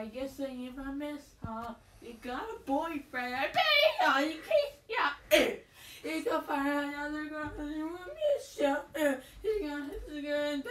I guess I never miss her. You got a boyfriend. I bet you know you kiss yeah. Eh. You eh. go find another girl and you will miss you. You're gonna, you're gonna